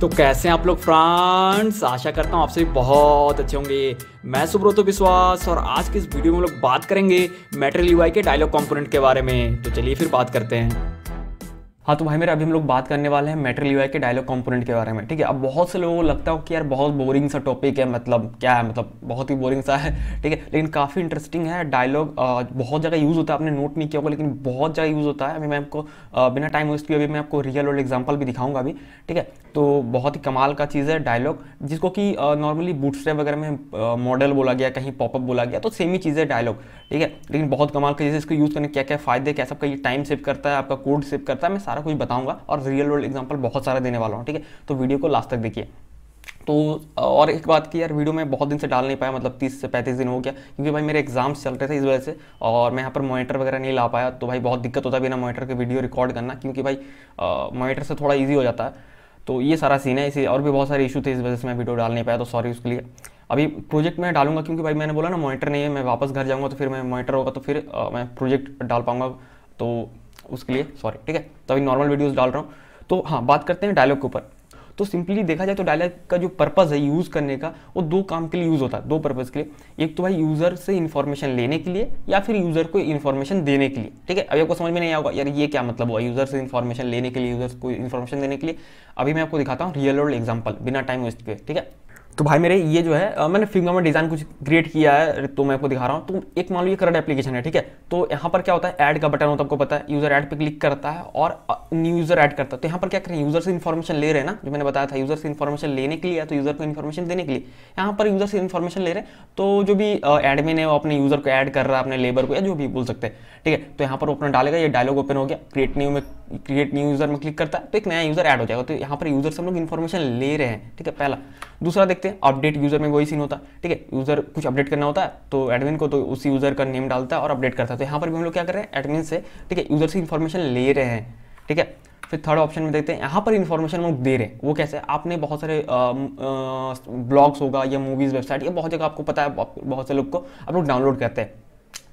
तो कैसे हैं आप लोग फ्रेंड्स? आशा करता हूँ आप सभी बहुत अच्छे होंगे। मैं सुब्रतो विश्वास और आज की इस वीडियो में हम लोग बात करेंगे मेटेरियल यूआई के डायलॉग कंपोनेंट के बारे में। तो चलिए फिर बात करते हैं। हाँ तो भाई मेरे, अभी हम लोग बात करने वाले हैं मेटेरियल यूआई के डायलॉग कंपोनेंट के बारे में, ठीक है? अब बहुत से लोगों को लगता हो कि यार बहुत बोरिंग सा टॉपिक है मतलब क्या है मतलब बहुत ही बोरिंग सा है, ठीक है? लेकिन काफ़ी इंटरेस्टिंग है डायलॉग बहुत जगह यूज़ होता है, आपने नोट नहीं किया होगा, लेकिन बहुत जगह यूज़ होता है। अभी मैं आपको बिना टाइम वेस्ट किए, अभी मैं आपको रियल वर्ल्ड एग्ज़ाम्पल भी दिखाऊँगा अभी, ठीक है? तो बहुत ही कमाल का चीज़ है डायलॉग जिसको कि नॉर्मली बूटस्ट्रैप वगैरह में मॉडल बोला गया, कहीं पॉपअप बोला गया तो सेम ही चीज़ है डायलॉग ठीक है? लेकिन बहुत कमाल का चीज़ है, इसको यूज़ करने क्या क्या फ़ायदे, क्या सबका ये टाइम सेव करता है, आपका कोड सेव करता है, मैं सारा कुछ बताऊँगा और रियल वर्ल्ड एग्ज़ाम्पल बहुत सारा देने वाला हूँ, ठीक है? तो वीडियो को लास्ट तक देखिए। तो और एक बात की यार वीडियो में बहुत दिन से डाल नहीं पाया मतलब तीस से पैंतीस दिन हो गया, क्योंकि भाई मेरे एग्ज़ाम्स चल रहे थे इस वजह से, और मैं यहाँ पर मॉनिटर वगैरह नहीं ला पाया तो भाई बहुत दिक्कत होता है बिना मॉनिटर के वीडियो रिकॉर्ड करना, क्योंकि भाई मॉनिटर से थोड़ा ईजी हो जाता है। तो ये सारा सीन है इसे और भी बहुत सारे इशू थे इस वजह से मैं वीडियो डाल नहीं पाया तो सॉरी उसके लिए। अभी प्रोजेक्ट मैं डालूँगा क्योंकि भाई मैंने बोला ना मॉनिटर नहीं है मैं वापस घर जाऊँगा तो फिर मैं मॉनिटर होगा तो फिर आ, मैं प्रोजेक्ट डाल पाऊँगा तो उसके लिए सॉरी ठीक है? तो अभी नॉर्मल वीडियोज़ डाल रहा हूँ। तो हाँ बात करते हैं डायलॉग के ऊपर। तो सिंपली देखा जाए तो डायलॉग का जो पर्पज़ है यूज़ करने का, वो दो काम के लिए यूज़ होता है, दो पर्पज़ के लिए। एक तो भाई यूज़र से इन्फॉर्मेशन लेने के लिए या फिर यूज़र को इन्फॉर्मेशन देने के लिए। ठीक है? अभी आपको समझ में नहीं आऊगा यार ये क्या मतलब हुआ? यूज़र से इन्फॉर्मेशन लेने के लिए यूज़र को इन्फॉर्मेशन देने के लिए। अभी मैं आपको दिखाता हूँ रियल वर्ल्ड एग्ज़ाम्पल बिना टाइम वेस्ट के। ठीक है? तो भाई मेरे ये जो है मैंने फिंगर में डिज़ाइन कुछ क्रिएट किया है तो मैं आपको दिखा रहा हूँ। तो एक मान लो ये करंट एप्लीकेशन है, ठीक है? तो यहाँ पर क्या होता है ऐड का बटन होता है, आपको पता है यूज़र ऐड पे क्लिक करता है और न्यू यूज़र ऐड करता है। तो यहाँ पर क्या करें यूज़र से इन्फॉर्मेशन ले रहे हैं ना, जो मैंने बताया था यूज़र से इन्फॉर्मेशन लेने के लिए तो यूज़र को इन्फॉर्मेशन देने के लिए। यहाँ पर यूज़र से इन्फॉर्मेशन ले रहे हैं तो जो भी एडमिन है वो अपने यूज़र को ऐड कर रहा है, अपने लेबर को, या जो भी बोल सकते हैं, ठीक है? तो यहाँ पर ओपन डालेगा, ये डायलॉग ओपन हो गया क्रिएट न्यू में क्रिएट न्यू यूज़र में क्लिक करता है तो एक नया यूज़र ऐड हो जाएगा। तो यहाँ पर यूज़र से हम लोग इन्फॉर्मेशन ले रहे हैं, ठीक है, पहला। दूसरा देखते हैं अपडेट यूज़र में वही सीन होता है ठीक है यूज़र कुछ अपडेट करना होता है तो एडमिन को तो उसी यूज़र का नेम डालता है और अपडेट करता। है तो यहाँ पर भी हम लोग क्या कर रहे हैं एडमिन से, ठीक है यूज़र से इन्फॉर्मेशन ले रहे हैं, ठीक है। फिर थर्ड ऑप्शन में देखते हैं, यहाँ पर इन्फॉर्मेशन हम दे रहे हैं, वो कैसे? आपने बहुत सारे ब्लॉग्स होगा या मूवीज़ वेबसाइट या बहुत जगह आपको पता है, बहुत से लोग को आप लोग डाउनलोड करते हैं।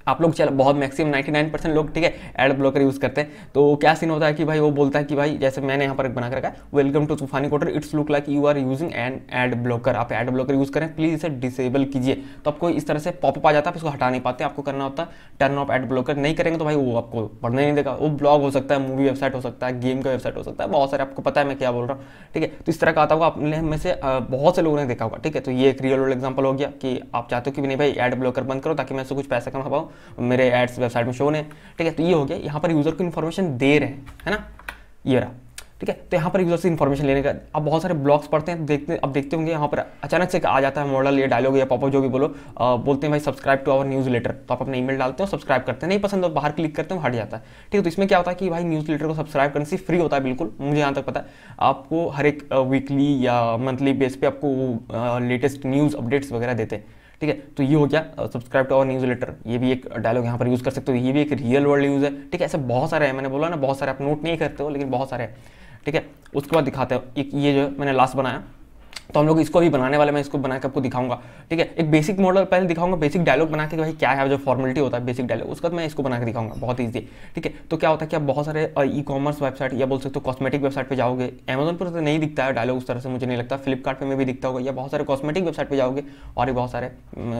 आप लोग चल, बहुत मैक्सिमम 99 परसेंट लोग, ठीक है एड ब्लॉकर यूज़ करते हैं। तो क्या सीन होता है कि भाई, वो बोलता है कि भाई, जैसे मैंने यहाँ पर एक बना रखा है welcome to Toofani coder it's look like you are using an ad blocker आप एड ब्लॉकर यूज़ करें प्लीज़ इसे डिसेबल कीजिए। तो आपको इस तरह से पॉपअप आ जाता है इसको हटा नहीं पाते, आपको करना होता है टर्न ऑफ़ एड ब्लॉकर नहीं करेंगे तो भाई, वो आपको पढ़ने नहीं देगा। वो ब्लॉग हो सकता है मूवी वेबसाइट हो सकता है गेम का वेबसाइट हो सकता है, बहुत सारे, आपको पता है मैं क्या बोल रहा हूँ, ठीक है। तो इस तरह का आता होगा, अपने में से बहुत से लोगों ने देखा होगा, ठीक है। तो ये एक रियल वर्ल्ड एग्ज़ाम्पल हो गया कि आप चाहते हो कि नहीं भाई एड ब्लॉकर बंद करो, ताकि मैं इससे कुछ पैसा कमा पाऊँ। मेरे एड्स वेबसाइट में शो ने ठीक है तो ये हो गया। यहाँ पर यूज़र को इन्फॉर्मेशन दे रहे हैं है ना? ये रहा। ठीक है तो यहाँ पर यूज़र से इन्फॉर्मेशन लेने का आप बहुत सारे ब्लॉग्स पढ़ते हैं देखते अब देखते होंगे यहाँ पर अचानक से आ जाता है मॉडल या डायलॉग या पॉपअप जो भी बोलो आ, बोलते हैं भाई subscribe to our newsletter तो आप अपने ईमेल डालते हो सब्सक्राइब करते हैं। नहीं पसंद तो बाहर क्लिक करते हो हट जाता है। ठीक है तो इसमें क्या होता है कि भाई न्यूज़ लेटर को सब्सक्राइब करने से फ्री होता है बिल्कुल। मुझे यहाँ तक पता है आपको हर एक वीकली या मंथली बेस पर आपको लेटेस्ट न्यूज़ अपडेट्स वगैरह देते हैं। ठीक है? तो ये हो गया subscribe to our newsletter ये भी एक डायलॉग यहाँ पर यूज़ कर सकते हो। ये भी एक रियल वर्ल्ड यूज़ है। ठीक है? ऐसे बहुत सारे हैं। मैंने बोला ना, बहुत सारे आप नोट नहीं करते हो, लेकिन बहुत सारे हैं। ठीक है? उसके बाद दिखाते हो। एक ये जो मैंने लास्ट बनाया तो हम लोग इसको भी बनाने वाले, मैं इसको बना के आपको दिखाऊँगा। ठीक है? एक बेसिक मॉडल पहले दिखाऊँगा बेसिक डायलॉग बना के भाई क्या है, जो फॉर्मेलिटी होता है बेसिक डायलॉग उसका मैं इसको बना के दिखाऊँगा, बहुत ईजी ठीक है? तो क्या होता है कि आप बहुत सारे ई कॉमर्स वेबसाइट या बोल सकते हो कॉस्मेटिक वेबसाइट पर जाओगे अमेजन पर तो नहीं दिखता है डायलॉग उस तरह से, मुझे नहीं लगता। फ्लिपकार्ट में भी दिखता होगा, या बहुत सारे कॉस्मेटिक वेबसाइट पर जाओगे, और भी बहुत सारे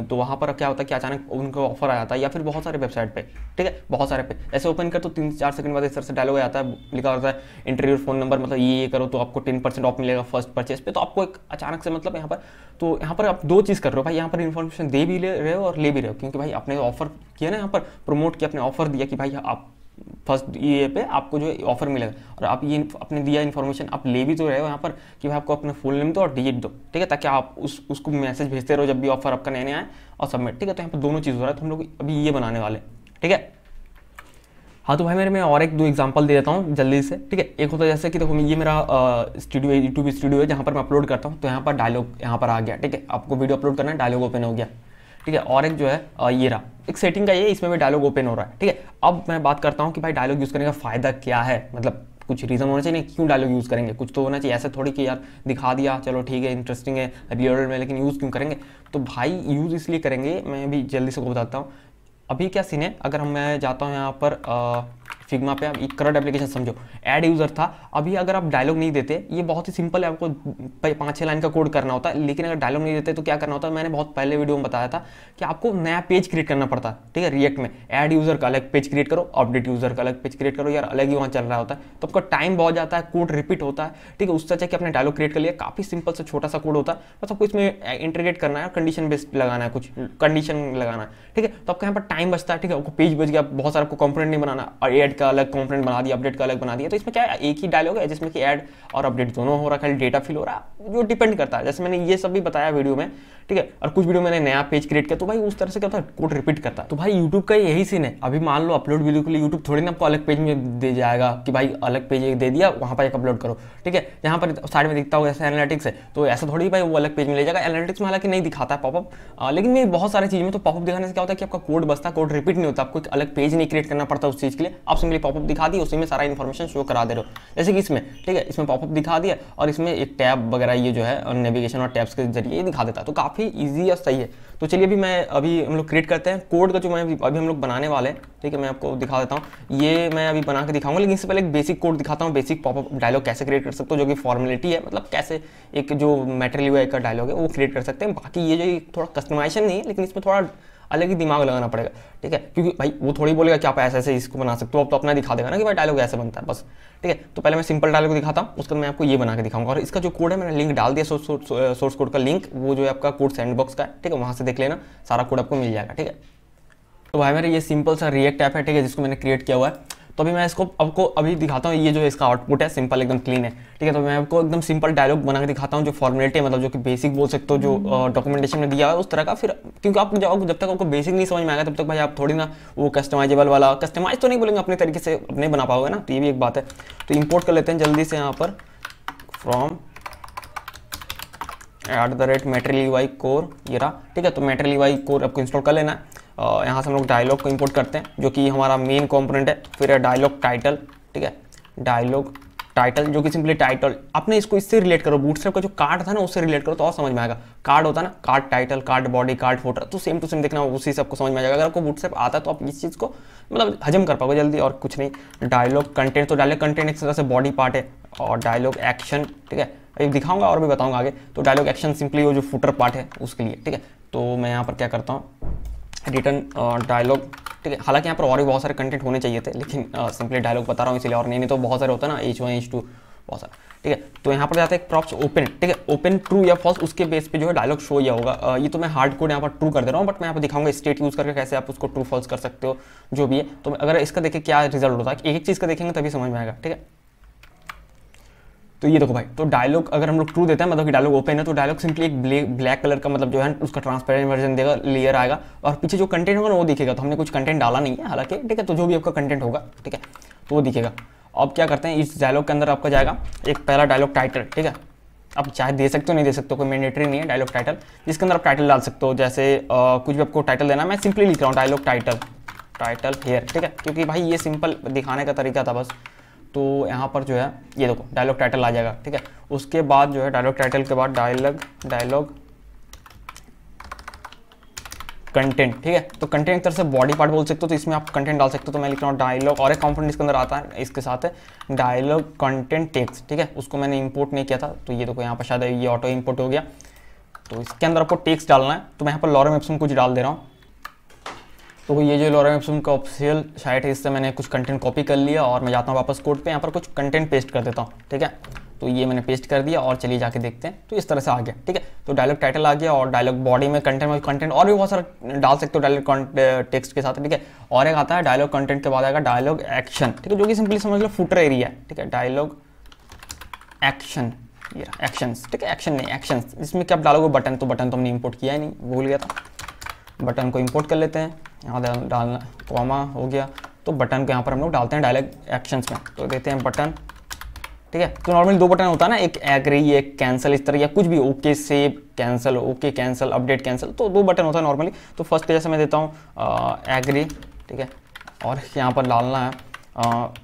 तो वहाँ पर क्या होता है कि अचानक उनको ऑफ़र आ जाता है, या फिर बहुत सारे वेबसाइट पर ठीक है? बहुत सारे पे। ऐसे ओपन कर तो तीन चार सेकंड बाद इस तरह से डायलॉग आता है, लिखा होता है इंटरव्यू फ़ोन नंबर मतलब ये ये करो तो आपको टेन परसेंट ऑफ़ मिलेगा फ़र्स्ट परचेज पे तो आपको एक अचानक से मतलब यहाँ पर तो यहाँ पर आप दो चीज़ कर रहे हो भाई, यहाँ पर इन्फॉर्मेशन दे भी ले रहे हो और ले भी रहे हो, क्योंकि भाई आपने ऑफ़र किया ना यहाँ पर प्रमोट किया, अपने ऑफ़र दिया कि भाई आप फ़र्स्ट ये पे आपको जो ऑफ़र मिलेगा और आप ये अपने दिया इन्फॉर्मेशन आप ले भी तो रहे हो यहाँ पर कि भाई आपको अपना फुल नेम दो और डिजिट दो, ठीक है, ताकि आप उस, उसको मैसेज भेजते रहो जब भी ऑफ़र आपका नए नए आए और सबमिट ठीक है तो यहाँ पर दोनों चीज़ हो रहा है तो हम लोग अभी ये बनाने वाले ठीक है? हाँ तो भाई मेरे, मैं और एक दो एग्जांपल दे देता हूँ जल्दी से, ठीक है? एक होता है जैसे कि देखो ये मेरा स्टूडियो है यूट्यूब स्टूडियो है, जहाँ पर मैं अपलोड करता हूँ तो यहाँ पर डायलॉग यहाँ पर आ गया, ठीक है? आपको वीडियो अपलोड करना है डायलॉग ओपन हो गया, ठीक है? और एक जो है ये रहा, एक सेटिंग का ये इसमें भी डायलॉग ओपन हो रहा है, ठीक है? अब मैं बात करता हूँ कि भाई डायलॉग यूज़ करने का फ़ायदा क्या है? मतलब कुछ रीज़न होना चाहिए, क्यों डायलॉग यूज़ करेंगे? कुछ तो होना चाहिए, ऐसे थोड़ी कि यार दिखा दिया, चलो ठीक है इंटरेस्टिंग है रियल में, लेकिन यूज़ क्यों करेंगे? तो भाई यूज़ इसलिए करेंगे, मैं भी जल्दी से बताता हूँ अभी क्या सीन है? अगर हम मैं जाता हूँ यहाँ पर फिग्मा पे, आप करंट एप्लीकेशन समझो। एड यूज़र था। अभी अगर आप डायलॉग नहीं देते, ये बहुत ही सिंपल है, आपको पाँच छः लाइन का कोड करना होता है। लेकिन अगर डायलॉग नहीं देते तो क्या करना होता है? मैंने बहुत पहले वीडियो में बताया था कि आपको नया पेज क्रिएट करना पड़ता है। ठीक है रिएक्ट में। एड यूज़र का अलग पेज क्रिएट करो अपडेट यूज़र का अलग पेज क्रिएट करो, यार अलग ही वहाँ चल रहा होता है। तो आपका टाइम बहुत जाता है कोड रिपीट होता है। ठीक है, उससे अच्छा कि अपने डायलॉग क्रिएट कर लिया। काफ़ी सिंपल से, छोटा सा कोड होता है। बस आपको इसमें इंटीग्रेट करना है कंडीशन बेस्ड लगाना है कुछ कंडीशन लगाना है। ठीक है तो आपका यहाँ पर टाइम बचता है, ठीक है? आपको पेज बच गया, बहुत सारा आपको कंपोनेंट नहीं बनाना। और एड का अलग कंपोनेंट बना दिया अपडेट का अलग बना दिया। तो इसमें क्या है? एक ही डायलॉग है जिसमें कि ऐड और अपडेट दोनों हो रहा है डेटा फिल हो रहा है, जो डिपेंड करता है। जैसे मैंने ये सब भी बताया वीडियो में, ठीक है? और कुछ वीडियो मैंने नया पेज क्रिएट किया तो भाई उस तरह से क्या है? कोड रिपीट करता है। तो भाई यूट्यूब का यही सीन है। अभी मान लो अपलोड वीडियो के लिए यूट्यूब थोड़ी ना आपको अलग पेज में दे जाएगा कि भाई अलग पेज एक दे दिया, वहाँ पर एक अपलोड करो, ठीक है? यहाँ पर साइड में दिखता होगा ऐसा एनालिटिक्स है। तो ऐसा थोड़ी भाई वो अलग पेज में ले जाएगा। एनालिटिक्स में हालाँकि नहीं दिखाता है पॉपअप लेकिन मैं बहुत सारी चीज़ में तो पॉपअप दिखाने से क्या होता है कि आपका कोड बसता है कोड रिपीट नहीं होता, आपको एक अलग पेज नहीं क्रिएट करना पड़ता उस चीज़ के लिए। आप सिंपली पॉपअप दिखा दिए, उसी में सारा इन्फॉर्मेशन शो करा दे रहे हो। जैसे कि इसमें, ठीक है, इसमें पॉपअप दिखा दिया और इसमें एक टैब वगैरह ये जो है नेविगेशन और टैब्स के ज़रिए दिखा देता। है तो काफ़ी ईजी और सही है। तो चलिए अभी मैं, अभी हम लोग क्रिएट करते हैं। कोड का जो मैं अभी हम लोग बनाने वाले हैं, ठीक है, मैं आपको दिखा देता हूँ। ये मैं अभी बना के दिखाऊँगा, लेकिन इससे पहले एक बेसिक कोड दिखाता हूँ। बेसिक पॉपअप डायलॉग कैसे क्रिएट कर सकते हो, जो कि फॉर्मेलिटी है मतलब कैसे एक जो मेटेरियल का डायलॉग है, वो क्रिएट कर सकते हैं। बाकी ये जो थोड़ा कस्टमाइजेशन नहीं है, लेकिन इसमें थोड़ा अलग ही दिमाग लगाना पड़ेगा, ठीक है? क्योंकि भाई, वो थोड़ी बोलेगा कि आप ऐसे ऐसे इसको बना सकते हो, अब तो अपना दिखा देगा ना कि भाई डायलॉग ऐसे बनता है, बस, ठीक है? तो पहले मैं सिंपल डायलॉग दिखाता हूँ, उसके बाद मैं आपको ये बना के दिखाऊँगा। और इसका जो कोड है, मैंने लिंक डाल दिया सोर्स कोड का लिंक वो जो है आपका कोड सैंडबॉक्स का ठीक है? वहाँ से देख लेना, सारा कोड आपको मिल जाएगा, ठीक है? तो भाई मेरा ये सिंपल सा रिएक्ट ऐप है, ठीक है, जिसको मैंने क्रिएट किया हुआ है। तो अभी मैं इसको आपको अभी दिखाता हूँ ये जो इसका आउटपुट है सिंपल एकदम क्लीन है। ठीक है तो मैं आपको एकदम सिंपल डायलॉग बना के दिखाता हूँ जो फॉर्मेलिटी है मतलब जो कि बेसिक बोल सकते हो जो डॉक्यूमेंटेशन में दिया है उस तरह का। फिर क्योंकि आप जब जब तक आपको बेसिक नहीं समझ में आएगा तब तक भाई आप थोड़ी ना वो कस्टमाइजेबल वाला कस्टमाइज तो नहीं बोलेंगे अपने तरीके से अपने बना पाओगे ना तो ये भी एक बात है। तो इम्पोर्ट कर लेते हैं जल्दी से यहाँ पर from at the rate material UI core ये रहा। ठीक है तो मेटेरियल वाई कोर आपको इंस्टॉल कर लेना है। यहाँ से हम लोग डायलॉग को इम्पोर्ट करते हैं, जो कि हमारा मेन कॉम्पोनेंट है, फिर है डायलॉग टाइटल ठीक है? डायलॉग टाइटल जो कि सिंपली टाइटल आपने इसको इससे रिलेट करो बूटस्ट्रैप का जो कार्ड था ना, उससे रिलेट करो तो और समझ में आएगा। कार्ड होता है ना card title card body card photo तो सेम टू सेम देखना, उसी से आपको समझ में आ जाएगा। अगर आपको बूटस्ट्रैप आता है तो आप इस चीज़ को मतलब हजम कर पाओगे जल्दी और कुछ नहीं। डायलॉग कंटेंट तो डायलॉग कंटेंट एक तरह से बॉडी पार्ट है और डायलॉग एक्शन ठीक है? अभी दिखाऊँगा और भी बताऊँगा आगे। तो डायलॉग एक्शन सिंपली वो जो फुटर पार्ट है, उसके लिए, ठीक है? तो मैं यहाँ पर क्या करता हूँ? रिटर्न डायलॉग ठीक है? हालाँकि यहाँ पर और भी बहुत सारे कंटेंट होने चाहिए थे, लेकिन सिंपली डायलॉग बता रहा हूँ इसलिए, और नहीं नहीं तो बहुत सारे होता है ना एच वन एच टू बहुत सारा। ठीक है? तो यहाँ पर जाते हैं प्रॉप्स ओपन ठीक है? ओपन ट्रू या फॉल्स उसके बेस पे जो है डायलॉग शो या होगा। ये तो मैं हार्ड कोड यहाँ पर ट्रू कर दे रहा हूँ बट मैं यहाँ पर दिखाऊँगा स्टेट यूज़ करके कैसे आप उसको ट्रू फॉल्स कर सकते हो, जो भी है। तो अगर इसका देखें क्या रिज़ल्ट होता है एक एक चीज़ का देखेंगे तभी समझ में आएगा, ठीक है? तो ये देखो भाई तो डायलॉग अगर हम लोग ट्रू देते हैं मतलब कि डायलॉग ओपन है तो डायलॉग सिंपली एक ब्लैक कलर का मतलब जो है उसका ट्रांसपेरेंट वर्जन देगा लेयर आएगा और पीछे जो कंटेंट होगा ना वो दिखेगा। तो हमने कुछ कंटेंट डाला नहीं है हालाँकि ठीक है तो जो भी आपका कंटेंट होगा ठीक है तो वो दिखेगा। अब क्या करते हैं इस डायलॉग के अंदर आपका जाएगा एक पहला डायलॉग टाइटल ठीक है। आप चाहे दे सकते हो नहीं दे सकते हो कोई मैंडेटरी नहीं है डायलॉग टाइटल जिसके अंदर आप टाइटल डाल सकते हो जैसे आ, कुछ भी आपको टाइटल देना मैं सिंपली लिख रहा हूँ डायलॉग टाइटल टाइटल हेयर ठीक है। क्योंकि भाई ये सिंपल दिखाने का तरीका था बस। तो यहाँ पर जो है, ये देखो डायलॉग टाइटल आ जाएगा, ठीक है? उसके बाद जो है डायलॉग टाइटल के बाद डायलॉग डायलॉग कंटेंट ठीक है? तो कंटेंट एक तरह से बॉडी पार्ट बोल सकते हो तो इसमें आप कंटेंट डाल सकते हो तो मैं लिख रहा हूँ डायलॉग और एक कंपोनेंट इसके अंदर आता है, इसके साथ है डायलॉग कंटेंट टेक्स ठीक है? उसको मैंने इंपोर्ट नहीं किया था तो ये देखो, यहाँ पर शायद ये ऑटो इंपोर्ट हो गया। तो इसके अंदर आपको टेक्स डालना है तो मैं यहाँ पर लॉरम एप्सम कुछ डाल दे रहा हूँ। तो ये जो लॉरम एप्सम का ऑफिशियल साइट है, इससे मैंने कुछ कंटेंट कॉपी कर लिया और मैं जाता हूँ वापस कोड पे, यहाँ पर कुछ कंटेंट पेस्ट कर देता हूँ, ठीक है? तो ये मैंने पेस्ट कर दिया और चलिए जाके देखते हैं। तो इस तरह से आ गया ठीक है? तो डायलॉग टाइटल आ गया और डायलॉग बॉडी में कंटेंट में कंटेंट और भी बहुत सारा डाल सकते हो डायलॉग टेक्स्ट के साथ, ठीक है? और एक आता है डायलॉग कंटेंट के बाद आएगा डायलॉग एक्शन ठीक है? जो कि सिंपली समझ लो फुटर एरिया है, ठीक है? डायलॉग एक्शन एक्शन ठीक है? एक्शन नहीं एक्शन इसमें क्या डालोगे? बटन तो बटन तो हमने इम्पोर्ट किया ही नहीं, भूल गया था। बटन को इम्पोर्ट कर लेते हैं। यहाँ डालना कॉमा हो गया। तो बटन को यहाँ पर हम लोग डालते हैं डायरेक्ट एक्शंस में। तो देते हैं बटन। ठीक है? तो नॉर्मली दो बटन होता है ना, एक एग्री एक कैंसिल इस तरह या कुछ भी okay save cancel okay cancel update cancel तो दो बटन होता है नॉर्मली तो फ़र्स्ट जैसे मैं देता हूँ एग्री ठीक है? और यहाँ पर डालना है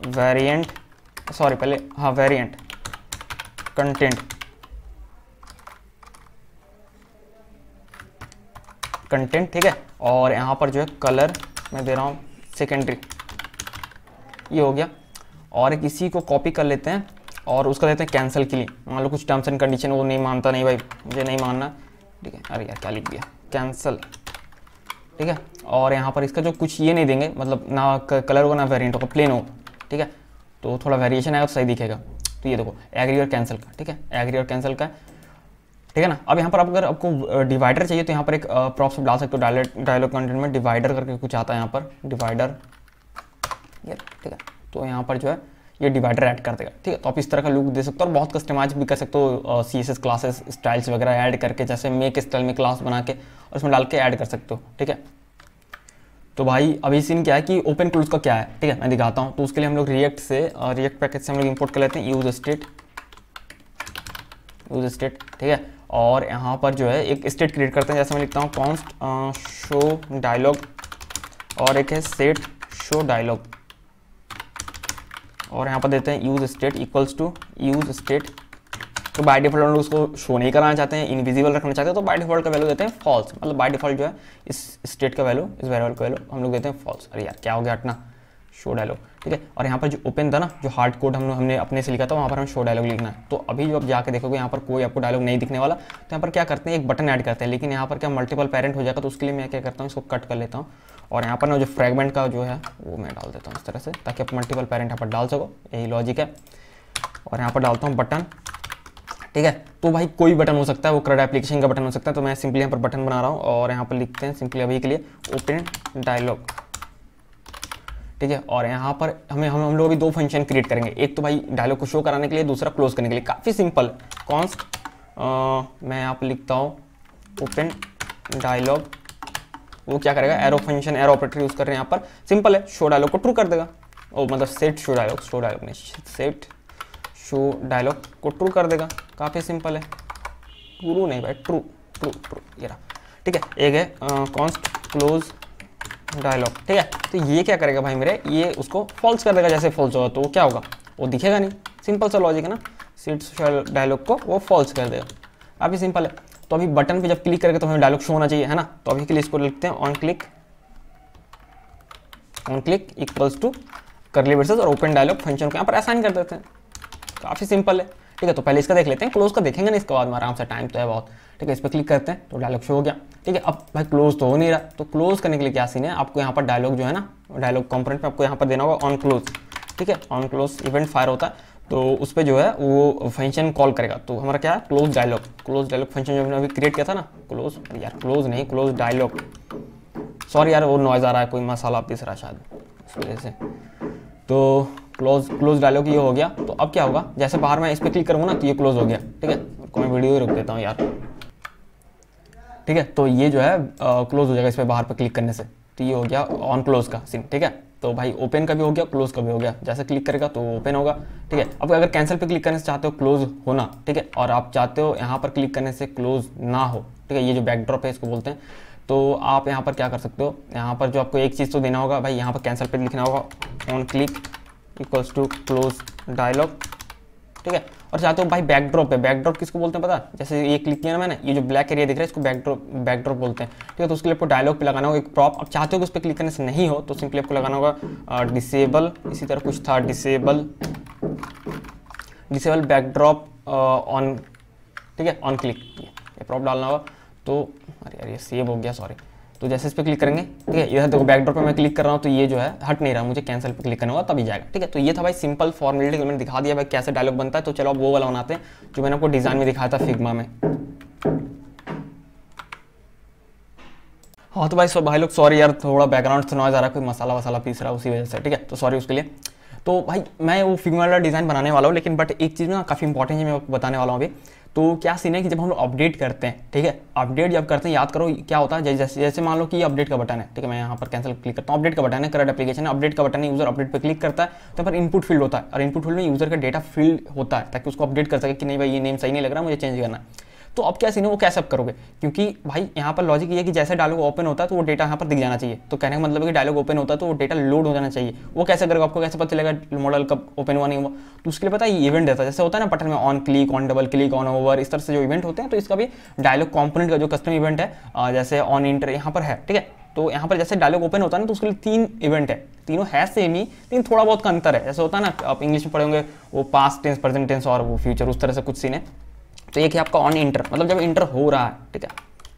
वेरिएंट सॉरी पहले हाँ वेरिएंट कंटेंट कंटेंट ठीक है? और यहाँ पर जो है कलर मैं दे रहा हूँ सेकेंडरी ये हो गया। और एक इसी को कॉपी कर लेते हैं और उसका देते हैं कैंसिल के लिए। मान लो कुछ टर्म्स एंड कंडीशन वो नहीं मानता, नहीं भाई, मुझे नहीं मानना। ठीक है, अरे यार, क्या लिख दिया? कैंसिल ठीक है? और यहाँ पर इसका जो कुछ ये नहीं देंगे मतलब ना कलर होगा ना वेरियंट होगा प्लेन हो। ठीक है? तो थोड़ा वेरिएशन आएगा तो सही दिखेगा। तो ये देखो एग्री और कैंसिल का। ठीक है? एग्री और कैंसिल का ठीक है ना? अब यहाँ पर आप अगर आपको डिवाइडर चाहिए तो यहाँ पर एक प्रॉप्स डाल सकते हो डायलॉग कंटेंट में डिवाइडर करके कुछ आता है यहाँ पर डिवाइडर ये, ठीक है? तो यहाँ पर जो है, ये डिवाइडर ऐड कर देगा, ठीक है? तो आप इस तरह का लुक दे सकते हो और बहुत कस्टमाइज भी कर सकते हो C S S classes styles वगैरह ऐड करके, जैसे मेक स्टाइल में क्लास बना के और उसमें डाल के ऐड कर सकते हो, ठीक है? तो भाई, अभी सीन क्या है कि ओपन क्लोज का क्या है, ठीक है? मैं दिखाता हूँ तो उसके लिए हम लोग रिएक्ट से रिएक्ट पैकेज से हम लोग इम्पोर्ट कर लेते हैं यूज़ स्टेट यूज़ स्टेट ठीक है? और यहाँ पर जो है एक स्टेट क्रिएट करते हैं, जैसे मैं लिखता हूँ कॉन्स्ट शो डायलॉग और एक है सेट शो डायलॉग और यहाँ पर देते हैं use state equals to use state तो बाय डिफ़ॉल्ट लोग उसको शो नहीं कराना चाहते हैं इनविजिबल रखना चाहते हैं तो बाय डिफ़ॉल्ट का वैल्यू देते हैं फॉल्स मतलब बाय डिफ़ॉल्ट जो है, इस स्टेट का वैल्यू इस वेरिएबल का वैल्यू हम लोग देते हैं फॉल्स अरे यार, क्या हो गया, हटना। शो डायलॉग ठीक है? और यहाँ पर जो ओपन था ना, जो हार्ड कोड हम हमने अपने से लिखा था, वहाँ पर हम शो डायलॉग लिखना है। तो अभी जो आप जाके देखोगे, यहाँ पर कोई आपको डायलॉग नहीं दिखने वाला। तो यहाँ पर क्या करते हैं, एक बटन ऐड करते हैं, लेकिन यहाँ पर क्या मल्टीपल पेरेंट हो जाएगा तो उसके लिए मैं क्या करता हूँ, इसको कट कर लेता हूँ। और यहाँ पर ना जो फ्रेगमेंट का जो है, वो मैं डाल देता हूँ इस तरह से, ताकि आप मल्टीपल पेरेंट यहाँ पर डाल सको, यही लॉजिक है। और यहाँ पर डालता हूँ बटन ठीक है? तो भाई कोई बटन हो सकता है, वो क्रड एप्लीकेशन का बटन हो सकता है तो मैं सिंपली यहाँ पर बटन बना रहा हूँ, और यहाँ पर लिखते हैं सिंपली अभी के लिए ओपन डायलॉग ठीक है? और यहाँ पर हमें, हम हम लोग अभी दो फ़ंक्शन क्रिएट करेंगे। एक तो भाई डायलॉग को शो कराने के लिए, दूसरा क्लोज करने के लिए। काफ़ी सिंपल कॉन्स्ट मैं यहाँ पर लिखता हूँ ओपन डायलॉग वो क्या करेगा? Arrow function arrow operator use कर रहे हैं यहाँ पर। सिंपल है। शो डायलॉग को ट्रू कर देगा। ओ मतलब set show dialog show dialog नहीं सेट शो डायलॉग को ट्रू कर देगा। काफ़ी सिंपल है। ट्रू नहीं भाई ट्रू ट्रू ट्रू ये रहा। ठीक है? एक है कॉन्स्ट क्लोज डायलॉग ठीक है? तो ये क्या करेगा भाई मेरे? ये उसको फॉल्स कर देगा जैसे फॉल्स होगा तो वो क्या होगा? वो दिखेगा नहीं। सिंपल सा लॉजिक है ना? सीट डायलॉग को वो फॉल्स कर देगा। काफ़ी सिंपल है। तो अभी बटन पे जब क्लिक करेगा तो हमें डायलॉग शो होना चाहिए, है ना? तो अभी के लिए इसको लिखते हैं on click on click equals to curly braces और ओपन डायलॉग फ़ंक्शन को यहाँ पर असाइन कर देते हैं। काफ़ी सिंपल है। ठीक है तो पहले इसका देख लेते हैं क्लोज का देखेंगे ना इसके बाद में, आराम से टाइम तो है बहुत। ठीक है, इस पर क्लिक करते हैं तो डायलॉग शो हो गया। ठीक है, अब भाई क्लोज तो हो नहीं रहा तो क्लोज करने के लिए क्या सीन है? आपको यहाँ पर डायलॉग जो है ना डायलॉग कंपोनेंट पे आपको यहाँ पर देना होगा ऑन क्लोज ठीक है ऑन क्लोज इवेंट फायर होता है तो उस पर जो है, वो फ़ंक्शन कॉल करेगा। तो हमारा क्या है? Close dialog close dialog function जो हमने अभी क्रिएट किया था ना क्लोज यार क्लोज नहीं क्लोज डायलॉग सॉरी यार, वो नॉइज़ आ रहा है, कोई मसाला पीस रहा शायद, इस वजह से। तो क्लोज क्लोज डायलॉग ये हो गया। तो अब क्या होगा? जैसे बाहर मैं इस पर क्लिक करूँगा ना तो ये क्लोज हो गया, ठीक है? मैं वीडियो ही रुक देता हूँ यार। ठीक है? तो ये जो है क्लोज हो जाएगा इस पर बाहर पर क्लिक करने से। तो ये हो गया ऑन क्लोज का सीन ठीक है? तो भाई ओपन का भी हो गया क्लोज का भी हो गया। जैसे क्लिक करेगा तो ओपन होगा, ठीक है? अब अगर कैंसिल पे क्लिक करने से चाहते हो क्लोज होना, ठीक है? और आप चाहते हो यहाँ पर क्लिक करने से क्लोज ना हो, ठीक है? ये जो बैकड्रॉप है, इसको बोलते हैं। तो आप यहाँ पर क्या कर सकते हो? यहाँ पर जो आपको एक चीज़ तो देना होगा, भाई यहाँ पर कैंसिल पे लिखना होगा on click equals to close dialog ठीक है? और चाहते हो भाई बैकड्रॉप है बैकड्रॉप किसको बोलते हैं पता? जैसे ये क्लिक किया ना मैंने, ये जो ब्लैक एरिया दिख रहा है, इसको बैकड्रॉप बैकड्रॉप बोलते हैं। ठीक है तो उसके लिए आपको डायलॉग पे लगाना होगा, एक प्रॉप अब चाहते हो कि उस पर क्लिक करने से नहीं हो तो सिंपली आपको लगाना होगा डिसेबल इसी तरह कुछ था डिसेबल डिसेबल बैकड्रॉप ऑन ठीक है ऑन क्लिक ये प्रॉप डालना होगा तो अरे ये सेव हो गया सॉरी तो जैसे इस पर क्लिक करेंगे, ठीक है? इधर देखो बैकड्रॉप पे मैं क्लिक कर रहा हूँ तो ये जो है हट नहीं रहा, मुझे कैंसिल पे क्लिक करना होगा तभी जाएगा, ठीक है? तो ये था भाई सिंपल फॉर्मेलिटी मैंने दिखा दिया, भाई कैसे डायलॉग बनता है। तो चलो अब वो वाला बनाते हैं, जो मैंने आपको डिज़ाइन में दिखाया था फिग्मा में। हाँ तो भाई, सो भाई लोग सॉरी यार, थोड़ा बैकग्राउंड से नॉइज़ आ रहा है, कोई मसाला वसाला पीस रहा है उसी वजह से, ठीक है? तो सॉरी उसके लिए। तो भाई, मैं वो फिग्मा वाला डिज़ाइन बनाने वाला हूँ, लेकिन बट एक चीज़ ना काफ़ी इंपॉर्टेंट है, मैं बताने वाला हूँ अभी। तो क्या सीन है कि जब हम लोग अपडेट करते हैं, ठीक है? अपडेट जब करते हैं, याद करो क्या होता है, जैसे जैसे मान लो कि अपडेट का बटन है, ठीक है? मैं यहाँ पर कैंसिल क्लिक करता हूँ। अपडेट का बटन है करंट एप्लीकेशन है अपडेट का बटन है यूज़र अपडेट पर क्लिक करता है तो फिर इनपुट फ़ील्ड होता है। और इनपुट फ़ील्ड में यूज़र का डेटा फ़ील्ड होता है, ताकि उसको अपडेट कर सके कि नहीं भाई, ये नेम सही नहीं लग रहा, मुझे चेंज करना है। तो अब क्या सीन है, वो कैसे आप करोगे? क्योंकि भाई, यहाँ पर लॉजिक ये कि जैसे डायलॉग ओपन होता है तो वो डेटा यहाँ पर दिख जाना चाहिए। तो कहने का मतलब कि डायलॉग ओपन होता है तो वो डेटा लोड हो जाना चाहिए। वो कैसे करेगा, आपको कैसे पता चलेगा मॉडल कब ओपन हुआ, नहीं हुआ? तो उसके लिए पता है इवेंट देता है। जैसे होता है ना बटन में on click on double click on over इस तरह से जो इवेंट होते हैं तो इसका भी डायलॉग कॉम्पोनेंट का जो कस्टम इवेंट है जैसे ऑन इंटर यहाँ पर है, ठीक है? तो यहाँ पर जैसे डायलॉग ओपन होता है ना तो उसके लिए तीन इवेंट है। तीनों है सेम ही, लेकिन थोड़ा बहुत का अंतर है। जैसे होता है ना, आप इंग्लिश में पढ़ेंगे वो पास्ट टेंस प्रेजेंट टेंस और वो फ्यूचर उस तरह से कुछ सीन है। तो एक है आपका ऑन इंटर मतलब जब इंटर हो रहा है ठीक है?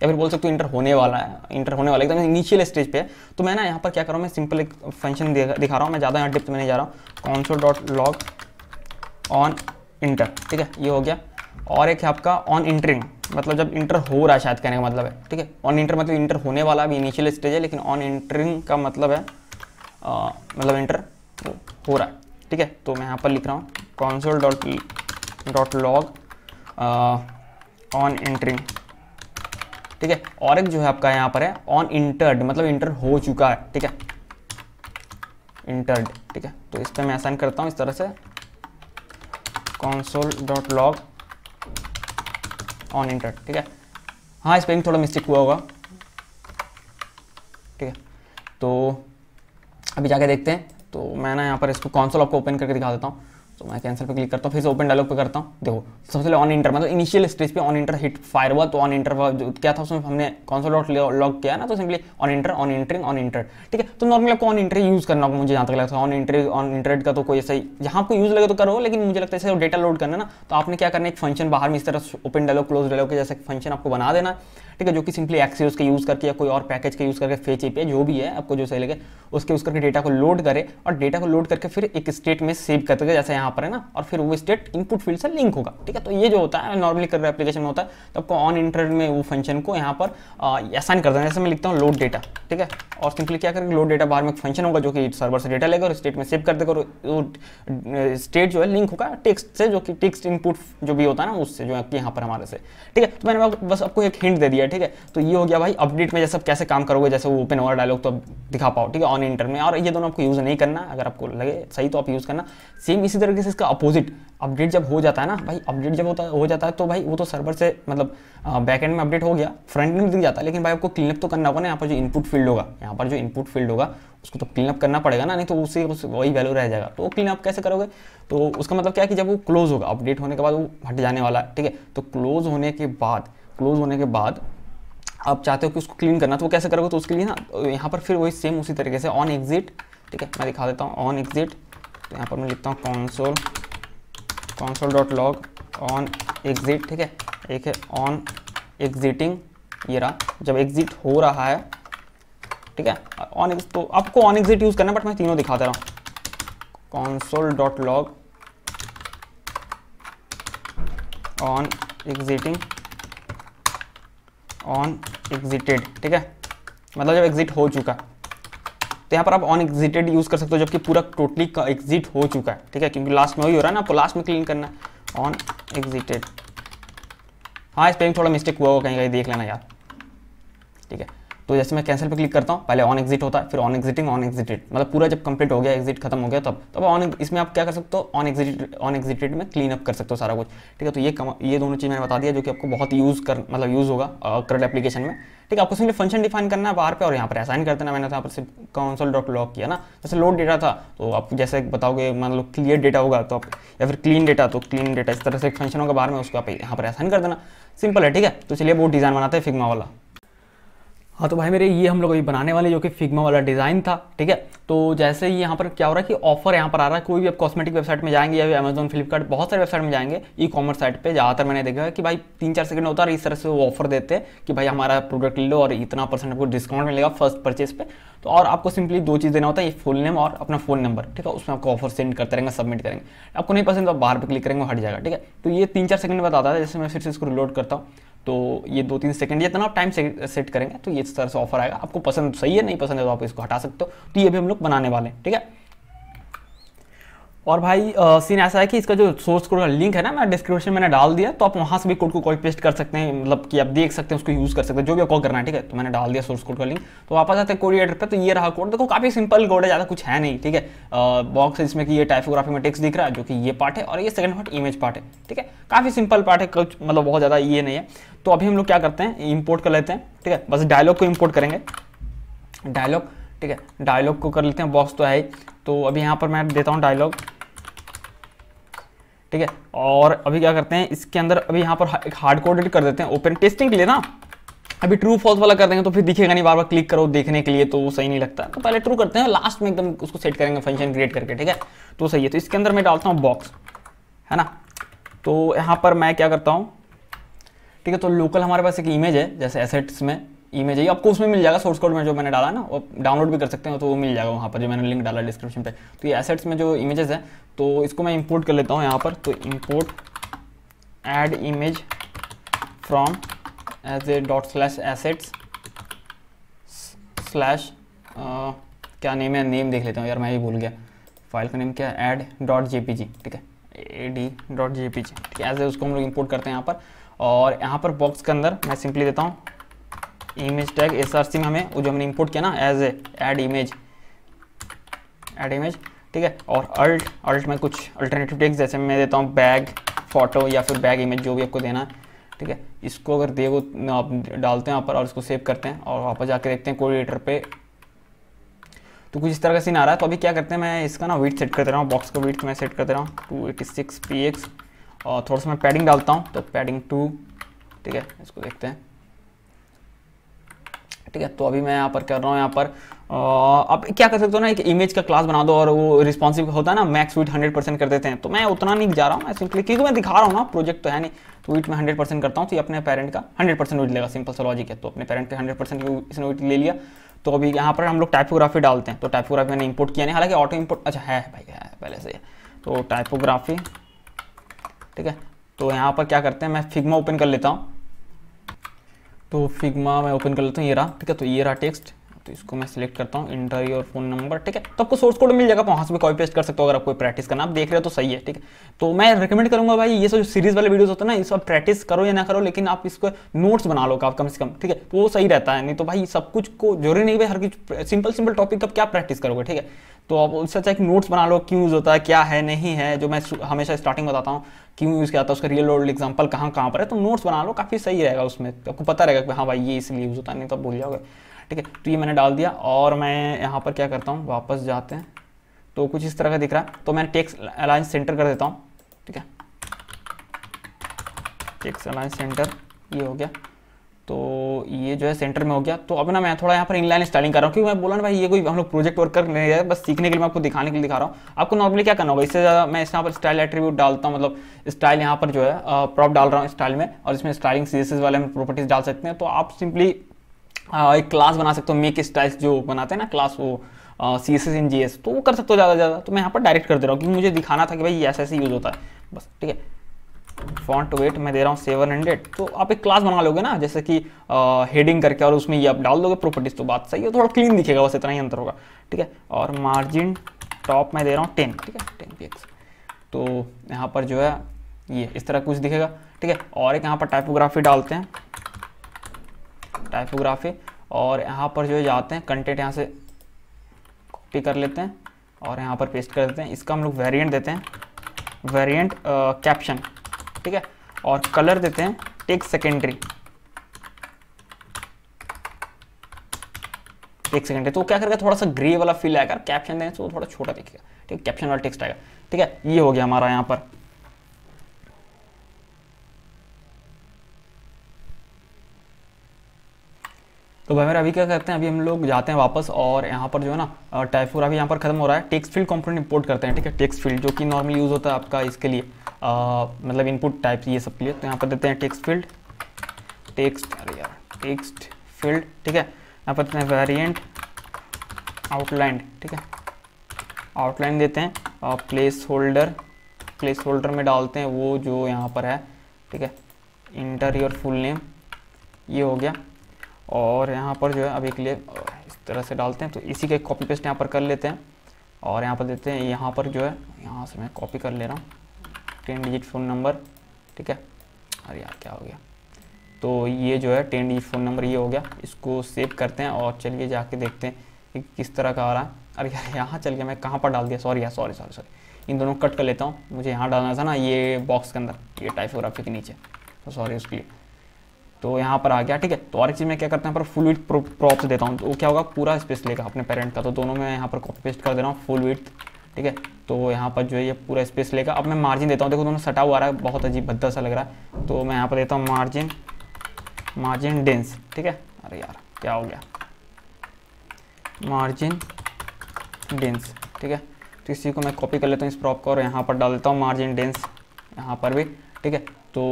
या फिर बोल सकते हो इंटर होने वाला है इंटर होने वाला एकदम इनिशियल स्टेज पे है। तो मैं ना यहाँ पर क्या कर रहा हूँ मैं सिंपल एक फ़ंक्शन दिखा रहा हूँ। मैं ज़्यादा यहाँ डिप्थ में नहीं जा रहा हूँ। Console dot log on enter ठीक है? ये हो गया। और एक है आपका ऑन इंटरिंग मतलब जब इंटर हो रहा है शायद कहने का मतलब है ठीक है? ऑन इंटर मतलब इंटर होने वाला अभी इनिशियल स्टेज है लेकिन ऑन इंटरिंग का मतलब है आ, मतलब इंटर हो रहा है ठीक है? तो मैं यहाँ पर लिख रहा हूँ console dot dot log on entering ठीक है? और एक जो है आपका यहाँ पर है ऑन इंटर्ड मतलब इंटर हो चुका है, ठीक है? इंटर्ड ठीक है? तो इस पर मैं असाइन करता हूँ, इस तरह से। Console dot log on enter ठीक है? हाँ पर थोड़ा मिस्टेक हुआ होगा। ठीक है? तो अभी जाके देखते हैं। तो मैं ना यहाँ पर इसको कॉन्सोल आपको ओपन करके दिखा देता हूँ। तो मैं कैंसिल पे क्लिक करता हूँ, फिर से ओपन डायलॉग पे करता हूँ। देखो, सबसे पहले ऑन इंटर मतलब इनिशियल स्टेज पे ऑन इंटर हिट फायर हुआ तो ऑन इंटर क्या था उसमें हमने कॉन्सोल डॉट लॉग किया ना तो simply on enter on entering on enter ठीक है? तो नॉर्मली आपको ऑन इंटर यूज़ करना होगा, मुझे जहाँ तक लगता है। ऑन इंटर ऑन इंटरनेट का तो कोई ऐसा ही, जहाँ आपको यूज़ लगे तो करो, लेकिन मुझे लगता है ऐसे डेटा लोड करना ना तो आपने क्या करना एक फ़ंक्शन बाहर में इस तरह ओपन डायलॉग क्लोज डायलॉग के जैसे फ़ंक्शन आपको बना देना। ठीक है, जो कि सिंपली एक्सियोस का यूज़ करके या कोई और पैकेज का यूज़ करके फेच एपीआई जो भी है, आपको जो सही लगे, उसके यूज़ करके डेटा को लोड करे और डेटा को लोड करके फिर एक स्टेट में सेव कर देगा जैसे यहाँ पर है ना, और फिर वो स्टेट इनपुट फ़ील्ड से लिंक होगा, ठीक है? तो ये जो होता है नॉर्मली कर एप्लीकेशन में होता है तो आपको ऑन इंटरनेट में वो फ़ंक्शन को यहाँ पर असाइन कर देना जैसे मैं लिखता हूँ लोड डेटा ठीक है? और सिंपली क्या करेंगे? लोड डेटा बाहर में फ़ंक्शन होगा, जो कि सर्वर से डेटा लेगा और स्टेट में सेव कर देगा और स्टेट जो है लिंक होगा टेक्स्ट से, जो कि टेक्स्ट इनपुट जो भी होता है ना, उससे जो है यहाँ पर हमारे से, ठीक है? तो मैंने बस आपको एक हिंट दे दिया। ठीक है? तो ये हो गया भाई अपडेट में जैसे आप कैसे काम करोगे, जैसे वो ओपन ओवर डायलॉग तो आप दिखा पाओ, ठीक है ऑन इंटर में। और ये दोनों आपको यूज़ नहीं करना, अगर आपको लगे सही तो आप यूज़ करना। सेम इसी तरीके से इसका अपोजिट अपडेट जब हो जाता है ना, भाई अपडेट जब होता, हो जाता है तो भाई, वो तो सर्वर से मतलब बैक में अपडेट हो गया फ्रंट में दिख जाता है, लेकिन भाई आपको क्लीनअप तो करना होगा ना, यहाँ पर जो इनपुट फ़ील्ड होगा, यहाँ पर जो इनपुट फ़ील्ड होगा, उसको तो क्लीनअप करना पड़ेगा ना, नहीं तो उससे उस वही वैल्यू रह जाएगा। तो क्लीनअप कैसे करोगे? तो उसका मतलब क्या है कि जब वो क्लोज होगा अपडेट होने के बाद वो हट जाने वाला है, ठीक है? तो क्लोज होने के बाद क्लोज होने के बाद आप चाहते हो कि उसको क्लीन करना तो वो कैसे करोगे? तो उसके लिए ना यहाँ पर फिर वही सेम उसी तरीके से ऑन एग्जिट ठीक है? मैं दिखा देता हूँ ऑन एग्जिट तो यहाँ पर मैं लिखता हूँ console console dot log on exit ठीक है? एक है ऑन एग्जिटिंग ये रहा। जब एग्जिट हो रहा है, ठीक है? ऑन तो आपको ऑन एग्जिट यूज़ करना बट मैं तीनों दिखा दे रहा हूँ। Console dot log on exiting on exited ठीक है? मतलब जब एग्जिट हो चुका तो यहाँ पर आप ऑन एग्जिटेड यूज़ कर सकते हो, जबकि पूरा टोटली एग्जिट हो चुका है, ठीक है? क्योंकि लास्ट में वही हो रहा है ना, आपको लास्ट में क्लीन करना है। ऑन एग्जिटेड हाँ पर थोड़ा मिस्टेक हुआ होगा कहीं कहीं देख लेना यार, ठीक है? तो जैसे मैं कैंसिल पे क्लिक करता हूँ, पहले ऑन एग्जिट होता है, फिर ऑन एग्जिटिंग ऑन एग्जिटेड मतलब पूरा जब कंप्लीट हो गया एग्जिट खत्म हो गया, तब तब ऑन इसमें आप क्या कर सकते हो? ऑन एग्जिट ऑन एग्जिटेड में क्लीन अप कर सकते हो सारा कुछ. ठीक है तो ये कम, ये दोनों चीज़ मैंने बता दिया जो कि आपको बहुत यूज़ कर मतलब यूज़ होगा करंट एप्लीकेशन में. ठीक है, आपको सिंपली फ़ंक्शन डिफाइन करना है बाहर पे और यहाँ पर असाइन कर देना. मैंने तो यहाँ पर सिर्फ़ कौनसल डॉट लॉक किया ना. जैसे लोड डेटा था तो आप जैसे बताओगे, मान लो क्लियर डेटा होगा तो आप, या फिर क्लीन डेटा तो क्लीन डेटा इस तरह से एक फ़ंक्शन होगा बाहर में, उसको आप यहाँ पर असाइन कर देना. सिंपल है, ठीक है? तो चलिए, वो डिज़ाइन बनाते हैं फिग्मा वाला. हाँ तो भाई मेरे, ये हम लोग अभी बनाने वाले जो कि फिग्मा वाला डिज़ाइन था, ठीक है? तो जैसे ही यहाँ पर क्या हो रहा है कि ऑफ़र यहाँ पर आ रहा है, कोई भी आप कॉस्मेटिक वेबसाइट में जाएँगे या अमेजोन फ्लिपकार्ट बहुत सारे वेबसाइट में जाएँगे ई कॉमर्स साइट पे ज़्यादातर मैंने देखा है कि भाई तीन चार सेकंड होता है इस तरह से वो ऑफ़र देते हैं कि भाई हमारा प्रोडक्ट ले लो और इतना परसेंट आपको डिस्काउंट मिलेगा फ़र्स्ट परचेज पे। तो और आपको सिंपली दो चीज़ देना होता है ये फुल नेम और अपना फ़ोन नंबर ठीक है? उसमें आपको ऑफ़र सेंड करते रहेंगे सबमिट करेंगे। आपको नहीं पसंद तो आप बाहर पर क्लिक करेंगे हट जाएगा, ठीक है? तो ये तीन चार सेकंड में बताता है जैसे मैं फिर से इसको रिलोड करता हूँ। तो ये दो तीन सेकंड जितना आप टाइम सेट करेंगे तो ये इस तरह से ऑफ़र आएगा। आपको पसंद सही है नहीं पसंद है तो आप इसको हटा सकते हो। तो ये भी हम लोग बनाने वाले हैं ठीक है? और भाई सीन ऐसा है कि इसका जो सोर्स कोड का लिंक है ना, मैं डिस्क्रिप्शन मैंने डाल दिया तो आप वहाँ से भी कोड को कॉपी पेस्ट कर सकते हैं मतलब कि आप देख सकते हैं, उसको यूज़ कर सकते हैं, जो भी आपको करना है, ठीक है? तो मैंने डाल दिया सोर्स कोड का लिंक तो वापस आते हैं कोड एडिटर पे तो ये रहा कोड देखो, काफ़ी सिंपल कोड है, ज़्यादा कुछ है नहीं, ठीक है? बॉक्स है इसमें कि ये टाइपोग्राफी में टेक्स्ट दिख रहा है, जो कि ये पार्ट है, और ये सेकंड पार्ट इमेज पार्ट है, ठीक है? काफ़ी सिंपल पार्ट है, कुछ मतलब बहुत ज़्यादा ये नहीं है। तो अभी हम लोग क्या करते हैं इम्पोर्ट कर लेते हैं, ठीक है? बस डायलॉग को इम्पोर्ट करेंगे। डायलॉग ठीक है डायलॉग को कर लेते हैं बॉक्स तो है ही। तो अभी यहाँ पर मैं देता हूँ डायलॉग ठीक है, और अभी क्या करते हैं, इसके अंदर अभी यहाँ पर एक हार्ड कोडेड कर देते हैं ओपन टेस्टिंग के लिए ना। अभी ट्रू फॉल्स वाला कर देंगे तो फिर दिखेगा नहीं बार बार क्लिक करो देखने के लिए तो वो सही नहीं लगता। तो पहले ट्रू करते हैं लास्ट में एकदम उसको सेट करेंगे फ़ंक्शन क्रिएट करके, ठीक है? तो सही है तो इसके अंदर मैं डालता हूँ बॉक्स है ना? तो यहाँ पर मैं क्या करता हूँ, ठीक है तो लोकल हमारे पास एक इमेज है, जैसे एसेट्स में। इमेज है आपको उसमें मिल जाएगा सोर्स कोड में जो मैंने डाला ना, वो डाउनलोड भी कर सकते हैं तो वो मिल जाएगा वहाँ पर जो मैंने लिंक डाला डिस्क्रिप्शन पे। तो ये एसेट्स में जो इमेजेस है तो इसको मैं इंपोर्ट कर लेता हूँ यहाँ पर। तो import ad image from as a dot slash assets slash क्या नेम है? नेम देख लेता हूँ यार, मैं ही भूल गया। फ़ाइल का नेम क्या है? एड डॉट जे ठीक है? ए डी डॉट जे ठीक है? एज ए उसको हम लोग इम्पोर्ट करते हैं यहाँ पर। और यहाँ पर बॉक्स के अंदर मैं सिंपली देता हूँ image tag S R C में हमें वो जो हमने इंपोर्ट किया ना as a ad image ad image ठीक है? और अल्ट अल्ट में कुछ अल्टरनेटिव टेक्स जैसे मैं देता हूँ बैग फ़ोटो या फिर बैग इमेज जो भी आपको देना है, ठीक है? इसको अगर दे वो आप डालते हैं यहाँ पर और इसको सेव करते हैं और वापस जाके देखते हैं कोऑर्डिनेटर पे। तो कुछ इस तरह का सीन आ रहा है। तो अभी क्या करते हैं, मैं इसका ना वेट सेट कर दे रहा हूँ बॉक्स का वेट मैं सेट कर दे रहा हूँ two eighty six P X और थोड़ा सा मैं पैडिंग डालता हूँ तो पैडिंग टू ठीक है? इसको देखते हैं। ठीक है तो अभी मैं यहाँ पर कर रहा हूँ यहाँ पर। अब क्या कर सकते हो ना, एक इमेज का क्लास बना दो और वो रिस्पॉन्सिव होता है ना मैक्स वीट हंड्रेड परसेंट कर देते हैं। तो मैं उतना नहीं जा रहा हूँ, मैं सिंपली क्योंकि मैं दिखा रहा हूँ ना प्रोजेक्ट तो है नहीं। तो वीट में हंड्रेड परसेंट करता हूँ तो अपने पेरेंट का हंड्रेड परसेंट वीट लेगा सिंपल सा लॉजिक है। तो अपने पेरेंट का हंड्रेड परसेंट इसने वीट ले लिया। तो अभी यहाँ पर हम लोग टाइपोग्राफी डालते हैं। तो टाइपोग्राफी मैंने इंपोर्ट किया नहीं, हालाँकि ऑटो इंपोर्ट अच्छा है भाई, है, पहले से तो टाइपोग्राफी ठीक है? तो यहाँ पर क्या करते हैं, मैं फिग्मा ओपन कर लेता हूँ। तो फिग्मा मैं ओपन कर लेता हूँ, ये रहा, ठीक है? तो ये रहा टेक्स्ट तो इसको मैं सिलेक्ट करता हूँ इंटर और फ़ोन नंबर ठीक है? तो आपको सोर्स कोड मिल जाएगा वहाँ से भी कॉपी पेस्ट कर सकते हो, अगर आपको प्रैक्टिस करना, आप देख रहे हो तो सही है, ठीक है? तो मैं रिकमेंड करूँगा भाई, ये सब सीरीज़ वाले वीडियोस होते हैं ना, इस सब प्रैक्टिस करो या ना करो, लेकिन आप इसको नोट्स बना लो आप कम से कम, ठीक है? तो वो सही रहता है, नहीं तो भाई सब कुछ को ज़रूरी नहीं भाई हर कुछ सिंपल सिंपल टॉपिक का क्या प्रैक्टिस करोगे, ठीक है? तो आप उससे अच्छा एक नोट्स बना लो क्यों होता है, क्या है, नहीं है, जो मैं हमेशा स्टार्टिंग बताता हूँ। क्यों यूज़ किया था उसका रियल वर्ल्ड एग्ज़ाम्पल कहाँ कहाँ पर है? तो नोट्स बना लो, काफ़ी सही रहेगा उसमें। आपको पता रहेगा कि हाँ भाई ये इसलिए यूज़ होता नहीं तो भूल जाओगे। ठीक है तो ये मैंने डाल दिया और मैं यहाँ पर क्या करता हूँ, वापस जाते हैं। तो कुछ इस तरह का दिख रहा है। तो मैं टेक्स अलायंस सेंटर कर देता हूँ। ठीक है? टेक्स अलाइंस सेंटर ये हो गया। तो ये जो है सेंटर में हो गया। तो अब ना मैं थोड़ा यहाँ पर इनलाइन स्टाइलिंग कर रहा हूँ, क्योंकि मैं बोला ना भाई, ये कोई हम लोग प्रोजेक्ट वर्क कर नहीं है, बस सीखने के लिए मैं आपको दिखाने के लिए दिखा रहा हूँ। आपको नॉर्मली क्या करना होगा, इससे ज़्यादा मैं इस यहाँ पर स्टाइल एट्रीब्यूट डालता हूँ मतलब स्टाइल यहाँ पर जो है प्रॉप डाल रहा हूँ स्टाइल में, और इसमें स्टाइलिंग सी वाले हम प्रॉपर्टीज़ डाल सकते हैं। तो आप सिंपली एक क्लास बना सकते हो मेक स्टाइल्स जो बनाते हैं ना क्लास वो C S S in J S तो वो कर सकते हो ज़्यादा ज़्यादा। तो मैं यहाँ पर डायरेक्ट कर दे रहा हूँ, क्योंकि मुझे दिखाना था कि भाई ये ऐसा ऐसे यूज़ होता है। बस, ठीक है। फॉन्ट वेट मैं दे रहा हूँ सेवन हंड्रेड तो आप एक क्लास बना लोगे ना, जैसे कि हेडिंग करके और उसमें ये आप डाल दोगे प्रॉपर्टीज़ तो बात सही है, थोड़ा क्लीन दिखेगा, बस इतना ही अंतर होगा, ठीक है? और मार्जिन टॉप में दे रहा हूँ टेन ठीक है? टेन पी तो यहाँ पर जो है, ये इस तरह कुछ दिखेगा, ठीक है? और एक यहाँ पर टाइपोग्राफी डालते हैं टाइपोग्राफी और यहाँ पर जो है, जाते हैं कंटेंट यहाँ से कॉपी कर लेते हैं, और यहाँ पर पेस्ट कर देते हैं। इसका हम लोग वेरिएंट देते हैं वेरिएंट कैप्शन ठीक है? और कलर देते हैं टेक सेकेंडरी एक सेकेंड तो क्या करेगा? थोड़ा सा ग्रे वाला फील आएगा। कैप्शन से वो थोड़ा छोटा दिखेगा। ठीक है? कैप्शन वाला टेक्स्ट आएगा। ठीक है? ये हो गया हमारा यहाँ पर। तो भाई मेरा अभी क्या करते हैं? अभी हम लोग जाते हैं वापस और यहाँ पर जो है ना टाइपोग्राफी यहाँ पर खत्म हो रहा है। टेक्स्ट फ़ील्ड कंपोनेंट इंपोर्ट करते हैं। ठीक है? टेक्स्ट फ़ील्ड जो कि नॉर्मली यूज़ होता है आपका इसके लिए। मतलब इनपुट टाइप ये सब के लिए तो यहाँ पर देते हैं टेक्स्ट फ़ील्ड टेक्स्ट अरे यार टेक्स्ट फ़ील्ड ठीक है? यहाँ पर देते हैं वेरियंट आउटलाइन ठीक है? आउटलाइन देते हैं प्लेस होल्डर प्लेस होल्डर में डालते हैं वो जो यहाँ पर है, ठीक है? इंटर योर फुल नेम ये हो गया। और यहाँ पर जो है, अभी के लिए इस तरह से डालते हैं तो इसी के कॉपी पेस्ट यहाँ पर कर लेते हैं। और यहाँ पर देते हैं, यहाँ पर जो है, यहाँ से मैं कॉपी कर ले रहा हूँ। टेन डिजिट फ़ोन नंबर ठीक है? अरे यार, क्या हो गया? तो ये जो है टेन डिजिट फ़ोन नंबर ये हो गया। इसको सेव करते हैं और चलिए जाके देखते हैं कि किस तरह का आ रहा है। अरे यार, यहाँ चल गया, मैं कहाँ पर डाल दिया? सॉरी यार सॉरी सॉरी सॉरी इन दोनों कट कर लेता हूँ। मुझे यहाँ डालना था ना, ये बॉक्स के अंदर, ये टाइपोग्राफी के नीचे। तो सॉरी उसके लिए। तो यहाँ पर आ गया, ठीक है? तो और एक चीज़ मैं क्या करता हूँ पर फुल विथ प्रॉप्स देता हूँ। तो क्या होगा? पूरा स्पेस लेगा अपने पेरेंट का। तो दोनों में यहाँ पर कॉपी पेस्ट कर दे रहा हूँ फुल विथ ठीक है? तो यहाँ पर जो है ये पूरा स्पेस लेगा। अब मैं मार्जिन देता हूँ। देखो दोनों सटा हुआ रहा है। बहुत अजीब भद्दा सा लग रहा है। तो मैं यहाँ पर देता हूँ मार्जिन मार्जिन डेंस ठीक है? अरे यार, क्या हो गया? मार्जिन डेंस ठीक है? तो इसी को मैं कॉपी कर लेता हूँ इस प्रॉप को और यहाँ पर डाल देता हूँ मार्जिन डेंस यहाँ पर भी, ठीक है? तो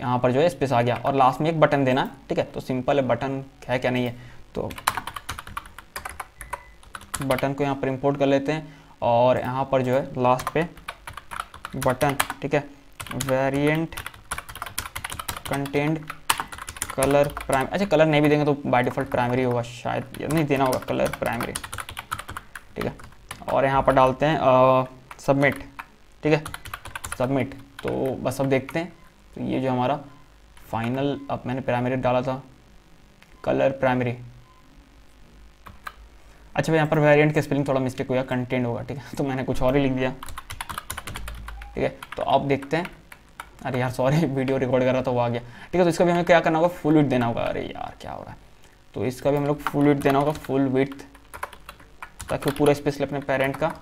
यहाँ पर जो है स्पेस आ गया। और लास्ट में एक बटन देना है ठीक है? तो सिंपल है बटन है क्या नहीं है? तो बटन को यहाँ पर इंपोर्ट कर लेते हैं। और यहाँ पर जो है लास्ट पे बटन ठीक है? वेरिएंट कंटेंट कलर प्राइम अच्छा कलर नहीं भी देंगे तो बाय डिफ़ॉल्ट प्राइमरी होगा शायद। नहीं देना होगा कलर प्राइमरी ठीक है? और यहाँ पर डालते हैं सबमिट ठीक है? सबमिट तो बस अब देखते हैं। तो ये जो हमारा फाइनल अब मैंने प्राइमरी डाला था। कलर प्राइमरी अच्छा यहाँ पर वेरिएंट का स्पेलिंग थोड़ा मिस्टेक हुआ कंटेंट होगा, ठीक है? तो मैंने कुछ और ही लिख दिया। ठीक है? तो अब देखते हैं। अरे यार सॉरी वीडियो रिकॉर्ड कर रहा था, वो आ गया। ठीक है तो इसका भी हमें क्या करना होगा? फुल विथ देना होगा। अरे यार, क्या हो रहा है? तो इसका भी हम लोग फुल विथ देना होगा फुल विथ ताकि पूरा स्पेस ले अपने पेरेंट का।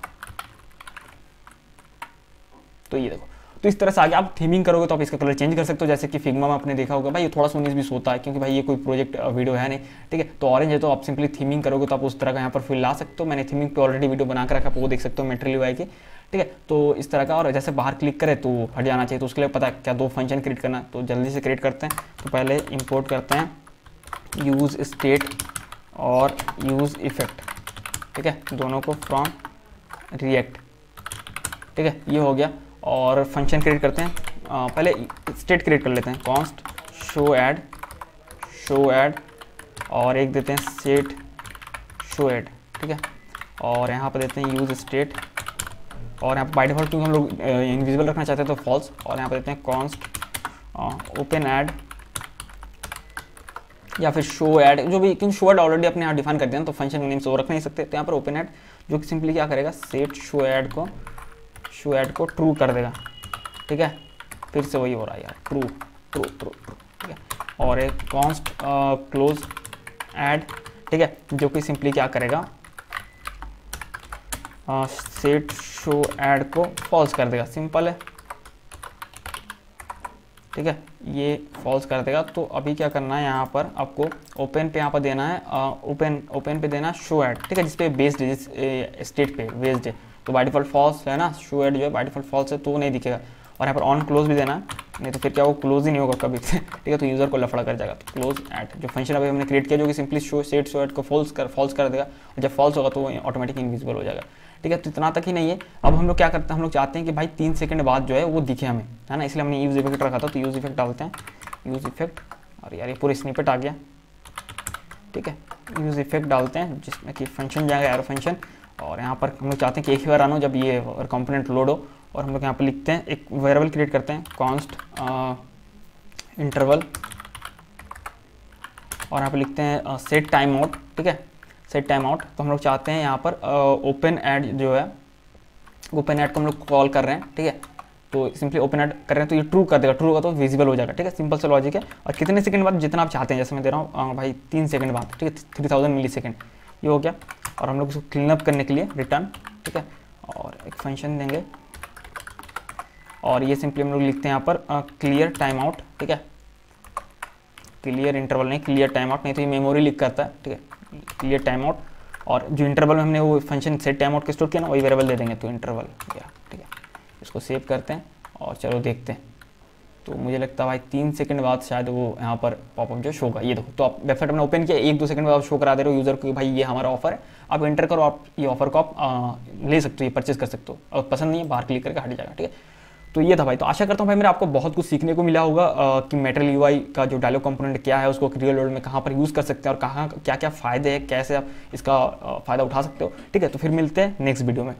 तो ये देखो तो इस तरह से आगे आप थीमिंग करोगे तो आप इसका कलर चेंज कर सकते हो, जैसे कि फिग्मा में आपने देखा होगा, भाई ये थोड़ा सा उन्नीस बीस होता है, क्योंकि भाई ये कोई प्रोजेक्ट वीडियो है नहीं, ठीक है? तो ऑरेंज है तो आप सिंपली थीमिंग करोगे तो आप उस तरह का यहाँ पर फिल ला सकते हो। मैंने थीमिंग पे ऑलरेडी वीडियो बना कर रखा वो देख सकते हो मेटेरियल वाई की, ठीक है? तो इस तरह का, और जैसे बाहर क्लिक करें तो हट जाना चाहिए तो उसके लिए पता है क्या दो फ़ंक्शन क्रिएट करना तो जल्दी से क्रिएट करते हैं। तो पहले इम्पोर्ट करते हैं यूज़ स्टेट और यूज़ इफ़ेक्ट ठीक है? दोनों को फ्रॉम रिएक्ट ठीक है? ये हो गया। और फ़ंक्शन क्रिएट करते हैं। आ, पहले स्टेट क्रिएट कर लेते हैं। Const show ad show ad और एक देते हैं सेट शो ऐड ठीक है? और यहाँ पर देते हैं यूज़ स्टेट और यहाँ पर बाई डिफ़ॉल्ट क्योंकि हम लोग इनविजिबल रखना चाहते हैं तो फॉल्स और यहाँ पर देते हैं कॉन्स्ट ओपन ऐड या फिर शो ऐड जो भी क्योंकि शो ऐड ऑलरेडी अपने यहाँ डिफाइन कर दिया तो फ़ंक्शन नेम से वो रख नहीं सकते। तो यहाँ पर ओपन ऐड जो कि सिंपली क्या करेगा सेट शो ऐड को शो ऐड को ट्रू कर देगा। ठीक है? फिर से वही हो रहा है यार। ट्रू ट्रू ट्रू ट्रू ठीक है? और एक कॉन्स्ट क्लोज ऐड ठीक है? जो कि सिंपली क्या करेगा? सेट शो ऐड को फॉल्स कर देगा। सिंपल है। ठीक है? ये फॉल्स कर देगा। तो अभी क्या करना है यहाँ पर? आपको ओपन पे यहाँ पर देना है। ओपन ओपन पे देना शो ऐड ठीक है? जिसपे बेस्ड स्टेट पे बेस्ड तो बाई डिफ़ॉल्ट फॉल्स है ना? शो एड जो है बाई डिफ़ॉल्ट फॉल्स है तो वो नहीं दिखेगा। और यहाँ पर ऑन क्लोज भी देना, नहीं तो फिर क्या वो क्लोज ही नहीं होगा कभी। से ठीक है तो यूज़र को लफड़ा कर जाएगा। तो क्लोज ऐड जो फ़ंक्शन अभी हमने क्रिएट किया, जो कि simply show set show ad को फॉल्स कर फॉल्स कर देगा, और जब फॉल्स होगा तो वो ऑटोमेटिक इनविजिबल हो जाएगा। ठीक है तो इतना तक ही नहीं है। अब हम लोग क्या करते हैं, हम लोग चाहते हैं कि भाई तीन सेकंड बाद जो है, वो दिखे हमें। है ना? इसलिए हमने यूज़ इफ़ेक्ट रखा था तो यूज़ इफ़ेक्ट डालते हैं। यूज़ इफ़ेक्ट और यार ये पूरे स्निपेट आ गया। ठीक है यूज़ इफ़ेक्ट डालते हैं, जिसमें कि फ़ंक्शन जाएगा एरो फ़ंक्शन और यहाँ पर हम लोग चाहते हैं कि एक ही बार आना हो जब ये कंपोनेंट लोड हो। और हम लोग यहाँ पर लिखते हैं, एक वेरिएबल क्रिएट करते हैं कॉन्स्ट इंटरवल और यहाँ पर लिखते हैं सेट टाइम आउट ठीक है? सेट टाइम आउट तो हम लोग चाहते हैं यहाँ पर ओपन ऐड जो है ओपन ऐड को हम लोग कॉल कर रहे हैं, ठीक है? तो सिंपली ओपन ऐड कर रहे हैं तो ये ट्रू कर देगा। ट्रू होगा तो विजिबल हो जाएगा, ठीक है? सिंपल से लॉजिक है। और कितने सेकंड बाद जितना आप चाहते हैं, जैसे मैं दे रहा हूँ भाई, तीन सेकंड बाद, ठीक है? थ्री थाउज़ेंड मिली सेकेंड ये हो गया। और हम लोग इसको क्लीन अप करने के लिए रिटर्न ठीक है? और एक फ़ंक्शन देंगे। और ये सिंपली हम लोग लिखते हैं यहाँ पर क्लियर टाइम आउट ठीक है? क्लियर इंटरवल नहीं क्लियर टाइम आउट नहीं तो ये मेमोरी लिख करता है, ठीक है? क्लियर टाइम आउट और जो इंटरवल में हमने वो फ़ंक्शन सेट टाइम आउट के स्टोर किया ना, वही वेरिएबल दे देंगे तो इंटरवल गया ठीक है? इसको सेव करते हैं और चलो देखते हैं। तो मुझे लगता है भाई तीन सेकंड बाद शायद वो यहाँ पर पॉपअप जो शो होगा ये देखो तो आप वेबसाइट अपने ओपन किया, एक दो सेकंड बाद आप शो करा दे रहे हो यूज़र को भाई ये हमारा ऑफ़र है आप इंटर करो आप ये ऑफ़र को आप ले सकते हो ये परचेज कर सकते हो। और पसंद नहीं है बाहर क्लिक करके हट जाएगा ठीक है? तो ये था भाई तो आशा करता हूँ भाई मेरा आपको बहुत कुछ सीखने को मिला होगा आ, कि मेटल यू का जो डायलॉग कंपोनेंट क्या है उसको रियल वर्ल्ड में कहाँ पर यूज़ कर सकते हैं और कहाँ क्या क्या फ़ायदे हैं कैसे आप इसका फ़ायदा उठा सकते हो ठीक है? तो फिर मिलते हैं नेक्स्ट वीडियो में।